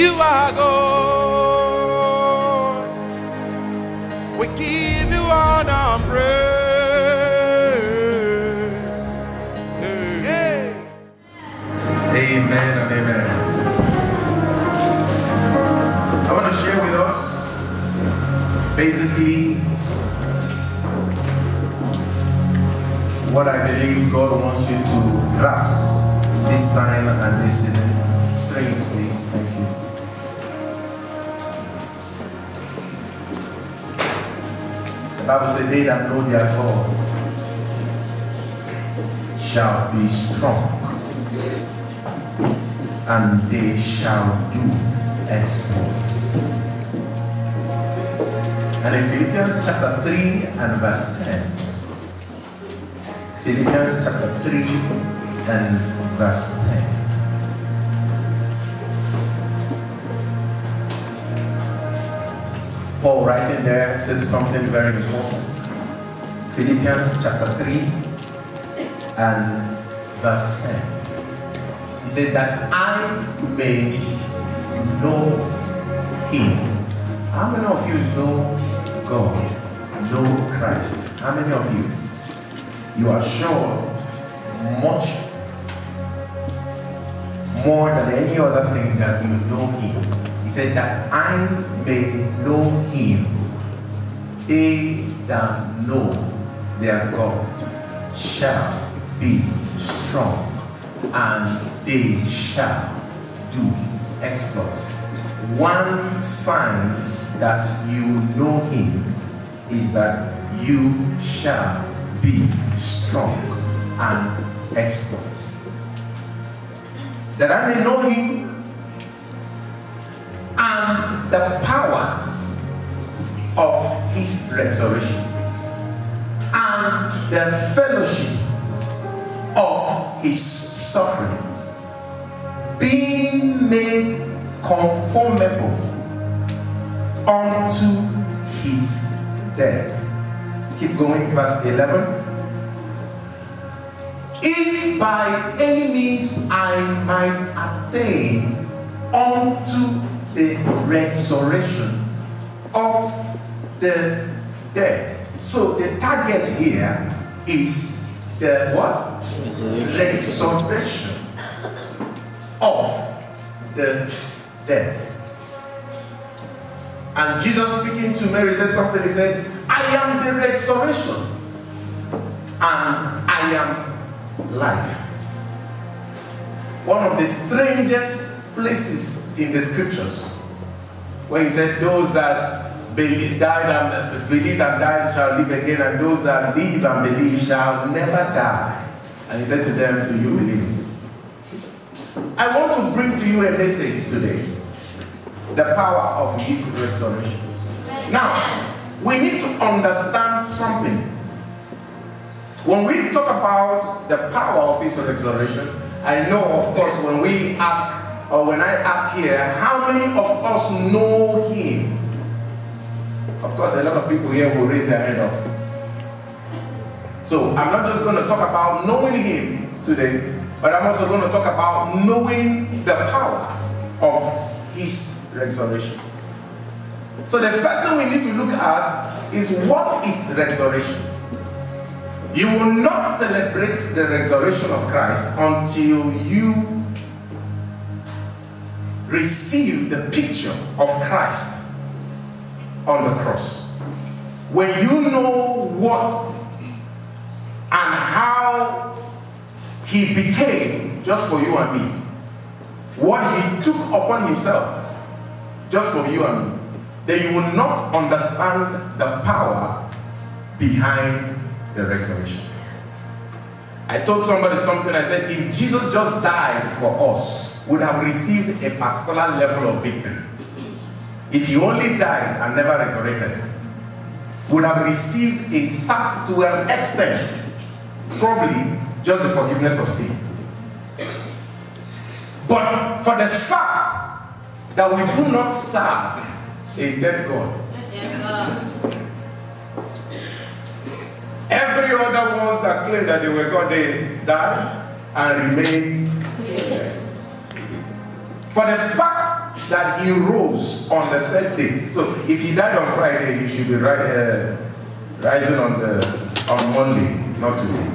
You are God. We give you honor praise. Amen and amen. I want to share with us basically what I believe God wants you to grasp this time and this season. Strings, please. Bible says, They that know their God shall be strong and they shall do exploits. And in Philippians chapter 3 and verse 10, Philippians chapter 3 and verse 10. Paul writing there says something very important. Philippians chapter 3 and verse 10. He said that I may know him. How many of you know God? Know Christ? How many of you? You are sure much more than any other thing that you know him. He said that I may know him. They that know their God shall be strong and they shall do exploits. One sign that you know him is that you shall be strong and exploits. That I may know him the power of his resurrection and the fellowship of his sufferings, being made conformable unto his death. Keep going, verse 11. If by any means I might attain unto the resurrection of the dead. So the target here is the what? Resurrection of the dead. And Jesus speaking to Mary said something. He said, I am the resurrection and I am life. One of the strangest places in the scriptures where he said, Those that believe, died and believe and died shall live again, and those that live and believe shall never die. And he said to them, Do you believe it? I want to bring to you a message today the power of his resurrection. Now, we need to understand something. When we talk about the power of his resurrection, I know, of course, when we ask, or when I ask here, how many of us know him? Of course, a lot of people here will raise their hand up. So, I'm not just going to talk about knowing him today, but I'm also going to talk about knowing the power of his resurrection. So the first thing we need to look at is what is resurrection? You will not celebrate the resurrection of Christ until you receive the picture of Christ on the cross. When you know what and how he became just for you and me, what he took upon himself just for you and me, then you will not understand the power behind the resurrection. I told somebody something, I said, if Jesus just died for us, would have received a particular level of victory. If he only died and never resurrected, would have received a sat to an extent, probably just the forgiveness of sin. But for the fact that we do not serve a dead God, every other ones that claim that they were God, they died and remained. For the fact that he rose on the third day. So if he died on Friday, he should be ri- uh, rising on the on Monday, not today.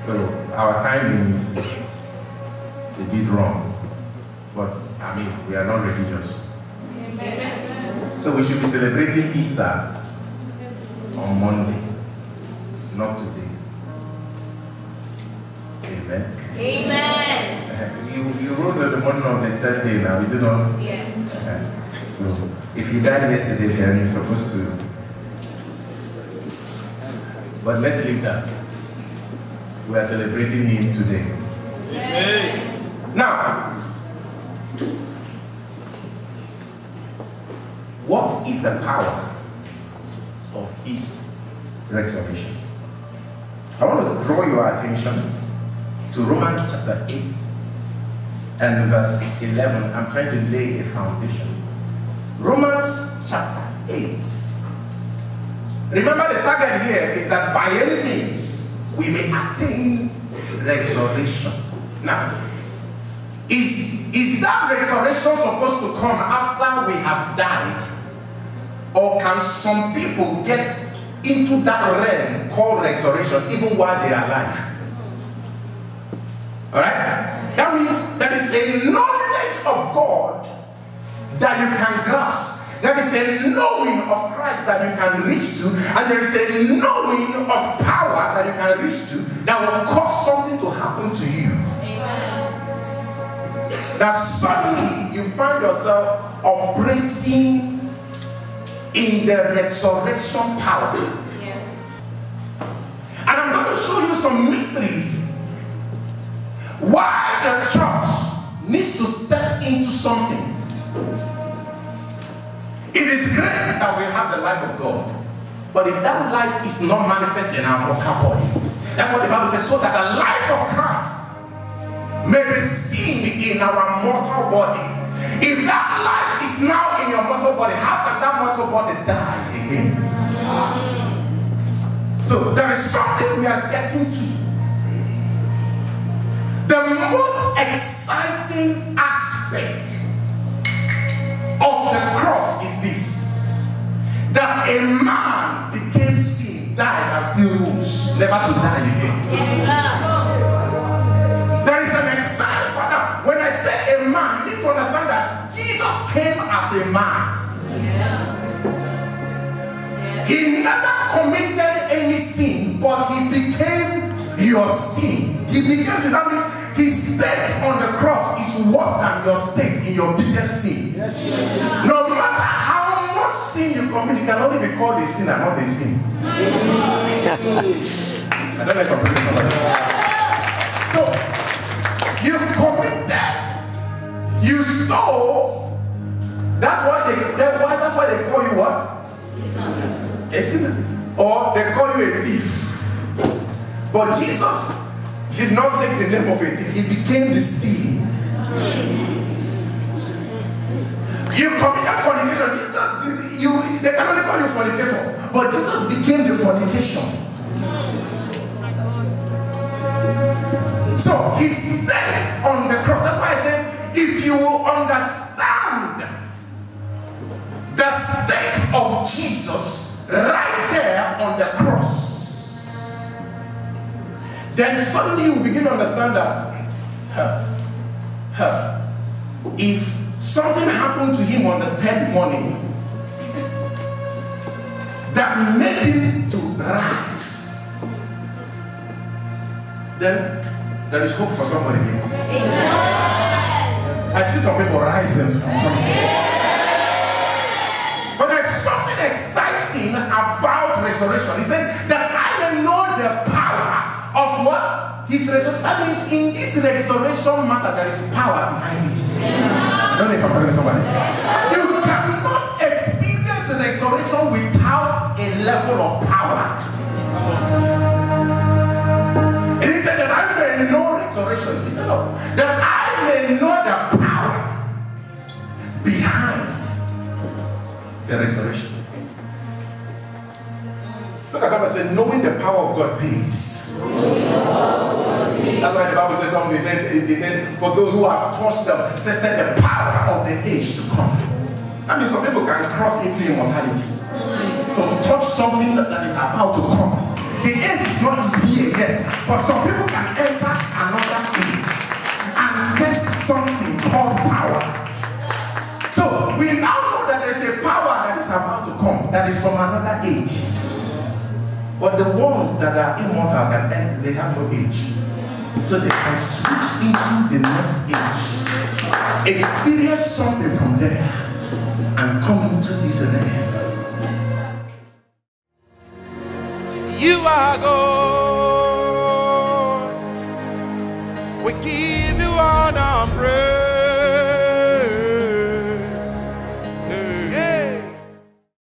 So our timing is a bit wrong. But I mean, we are not religious. So we should be celebrating Easter on Monday, not today. Amen. Amen. You, you rose on the morning of the third day now, is it not? Yes. Uh, So if you died yesterday, then you're supposed to. But let's leave that. We are celebrating him today. Now, what is the power of his resurrection? I want to draw your attention to Romans chapter 8 and verse 11. I'm trying to lay a foundation. Romans chapter 8. Remember, the target here is that by any means we may attain resurrection. Now, is, is that resurrection supposed to come after we have died? Or can some people get into that realm called resurrection even while they are alive? Alright? Is a knowledge of God that you can grasp. There is a knowing of Christ that you can reach to, and there is a knowing of power that you can reach to that will cause something to happen to you. That suddenly you find yourself operating in the resurrection power. And I'm going to show you some mysteries why the church needs to step into something. It is great that we have the life of God, but if that life is not manifest in our mortal body, that's what the Bible says, so that the life of Christ may be seen in our mortal body. If that life is now in your mortal body, how can that mortal body die again? So there is something we are getting to. The most exciting aspect of the cross is this that a man became sin, died, and still rose, never to die again. There is an exciting part. When I say a man, you need to understand that Jesus came as a man. He never committed any sin, but he became your sin. He became sin. That means his state on the cross is worse than your state in your biggest sin. No matter how much sin you commit, you can only be called a sinner, not a sin. I don't know if I'm somebody. So, you committed, you stole. That's why they, that, why, that's why they call you what? A sinner. Or they call you a thief. But Jesus did not take the name of a thief, he became the steal. You committed fornication. Jesus- You, they can only call you fornicator. But Jesus became the fornication. So he stayed on the cross. That's why I said, if you understand the state of Jesus right there on the cross, then suddenly you begin to understand that huh, huh, if something happened to him on the third morning that made him to rise, then there is hope for somebody here. I see some people rising from something. But there's something exciting about resurrection. He said that I may know the power of what? His resurrection. That means in this resurrection matter, there is power behind it. I don't know if I'm talking to somebody. You cannot experience resurrection without a level of power. And he said that I may know resurrection. He said, no, that I may know the power behind the resurrection. Look at somebody say, knowing the power of God pays. That's why the Bible says something. They said, they said, for those who have touched them, tested the power of the age to come. I mean, some people can cross into immortality to touch something that is about to come. The age is not here yet, but some people can enter But the ones that are immortal can end, they have no age. So they can switch into the next age, experience something from there, and come into this realm. You are God.